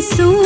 isso